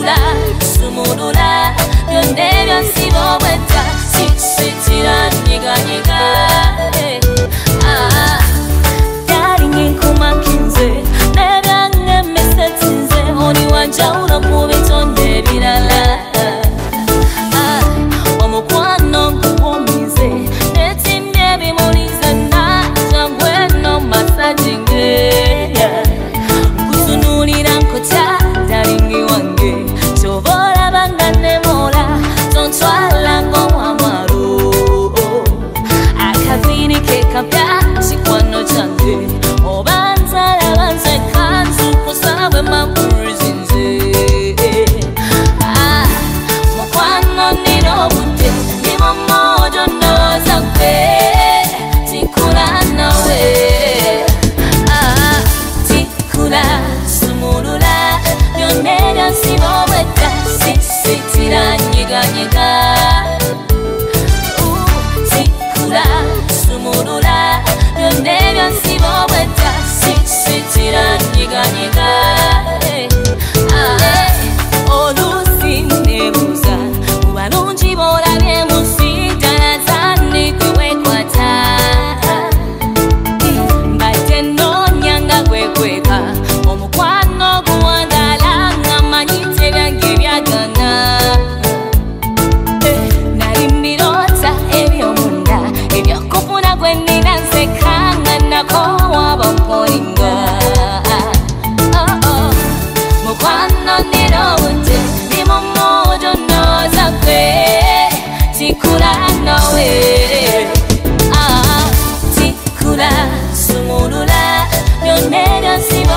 숨어보라 숨으로라 변대면 씹어보자 가깝다 nako wabokoringa oh, oh. mukwano nirowute nimumojo nozakwe tikulanowe ah, ah. tikula sumulula yonerasim